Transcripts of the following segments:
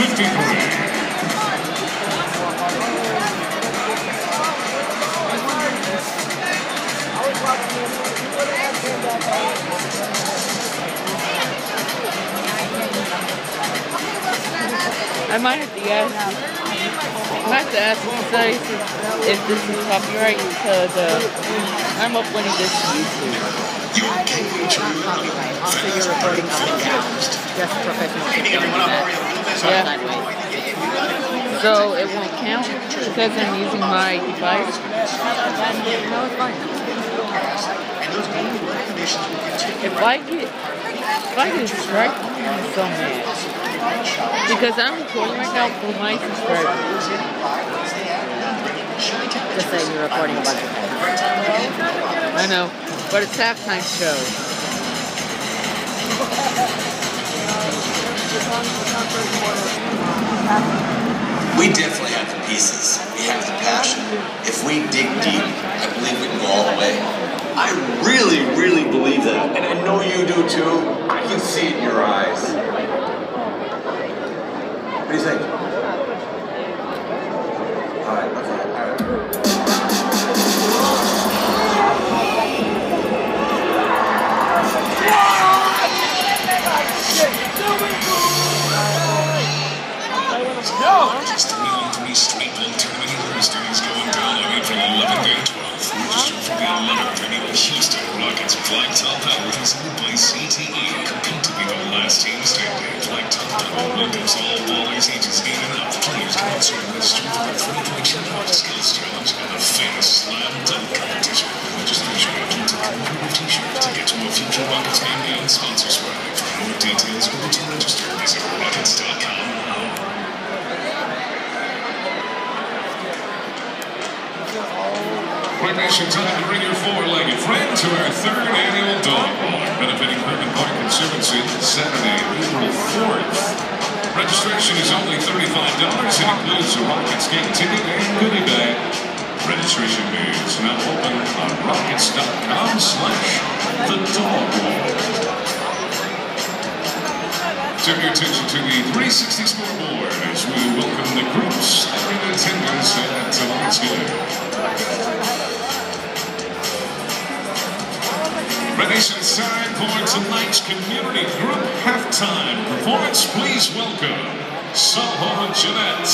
53. I might have to ask. I might have to ask Lisa if this is copyright because uh, I'm uploading this to YouTube. Not copyright. Also, you're recording up and down. Just professional that. Yeah. So it won't count because I'm using my device. No, it's fine. If I get if I get strike, I'm so mad. Because I'm recording right now for my subscribers. Just say you're recording a bunch of times. I know, but it's halftime show. We definitely have the pieces. We have the passion. If we dig deep, I believe we can go all the way. I really, really believe that. And I know you do too. I can see it in your eyes. What do you think? All right, okay, Compete to be the last team standing. Flag Top Power welcomes all ballers ages 8 and up. Players can also register for the three-point shootout, skills challenge, and a famous slam dunk competition. Registration includes a commemorative t-shirt to get to a future Rockets game and sponsor swag. For more details, go to register. Visit rockets.com. Quick Nation, to bring your four-legged friend to our third Park Conservancy, Saturday, April 4th. Registration is only $35 and includes a Rockets game ticket and goodie bag. Registration is now open on rockets.com slash the dog. Turn your attention to the 360 scoreboard as we welcome the groups for tonight's community group halftime performance. Please welcome Soho Jeanette.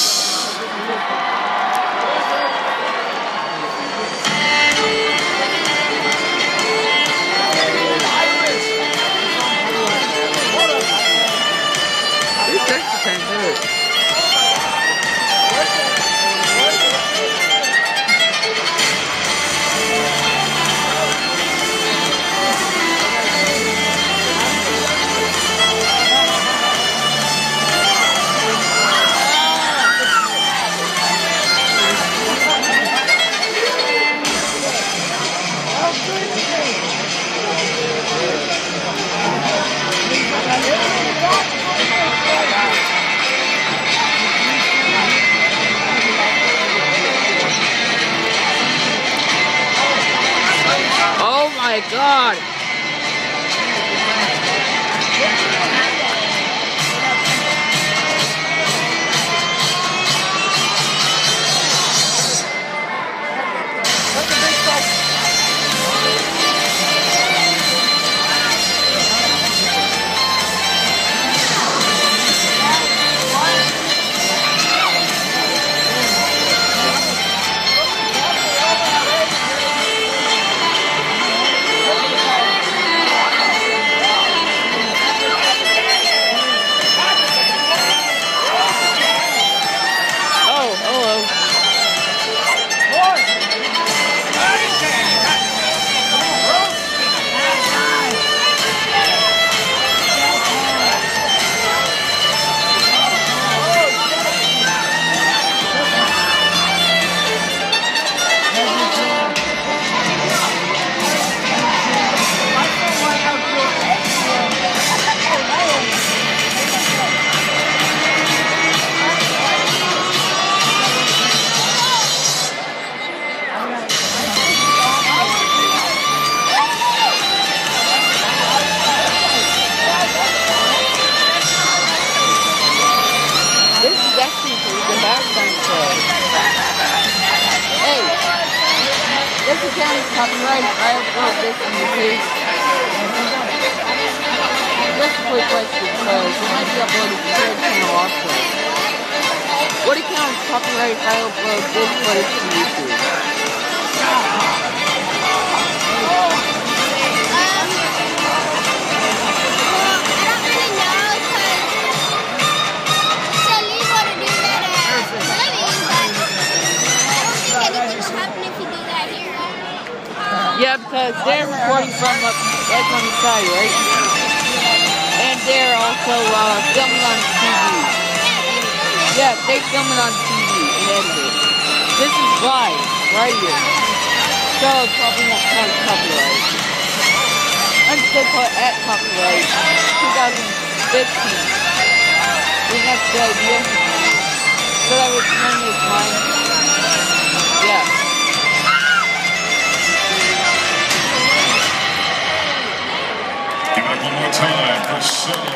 My god! This on the page. Just a quick question, because it might be uploaded to your channel also. What it counts copyright upload this footage to YouTube? Yeah, because they're recording from up, like on the side, right? And they're also uh, filming on TV. Yeah, they're filming on TV and edit it. This is live, right here. So it's probably kind of copyright. I'm still put at copyright 2015. I think that's the idea. So that would claim as mine. One more time for Solo.